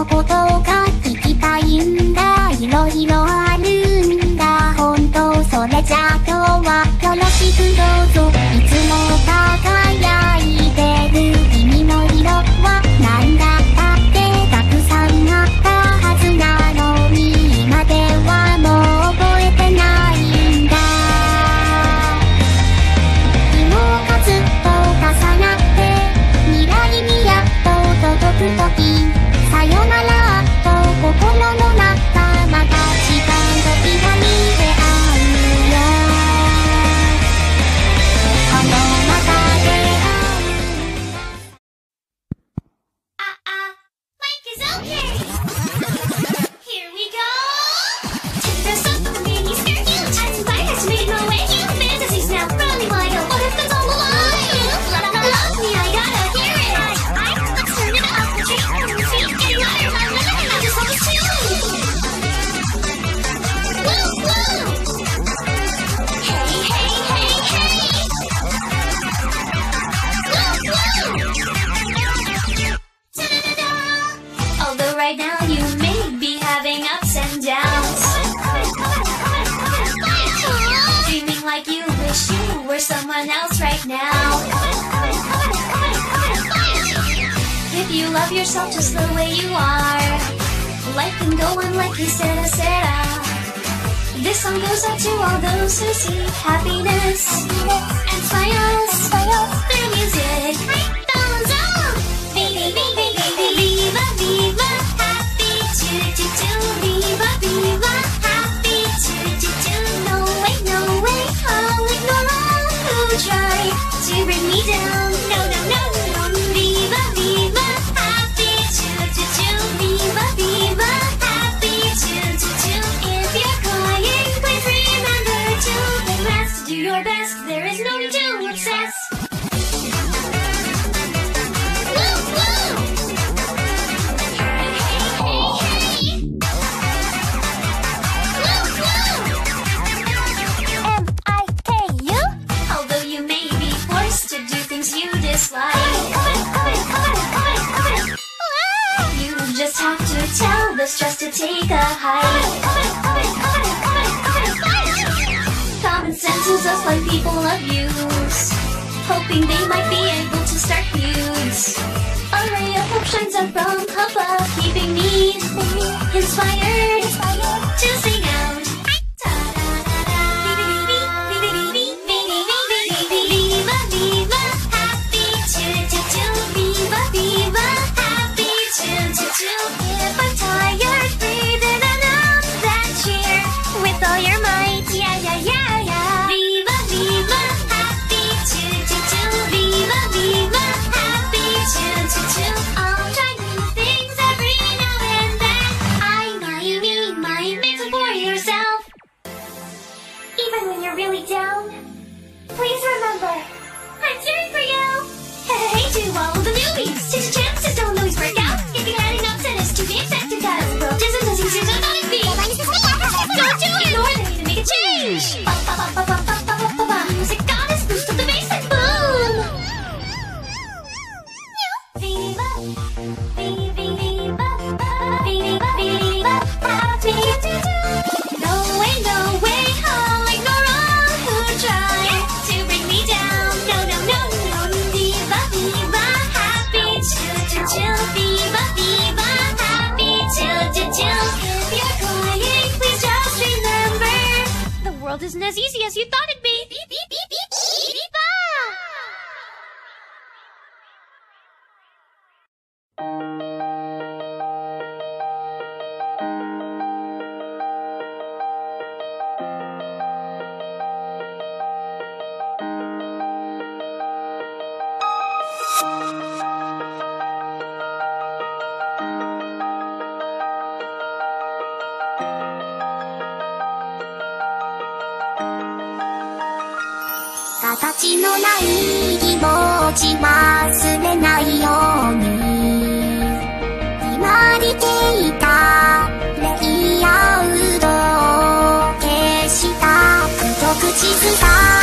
のことが聞きたいんだいろいろあるんだ。本当それじゃあ今日はよろしくどうぞ。いつも輝いてる。君の色は何だった？anyone else right now. If you love yourself just the way you are, life can go on like you said, I said. Ah. This song goes out to all those who seek happiness, and smiles. Their music. Thumbs up! Baby, baby, baby, baby, baby. this life. Come on, come on, come on, come on, come on, come on. You just have to tell the stress to take a hike. Come on, come on, come on, come on, come on, come on. Common sense is us like people abuse, hoping they might be able to start feuds. A ray of hope shines up from above, keeping me inspired. to sing out. world isn't as easy as you thought it 形のない気持ち忘れないように。決まりていたレイアウト消した。一口ずさ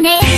¡No!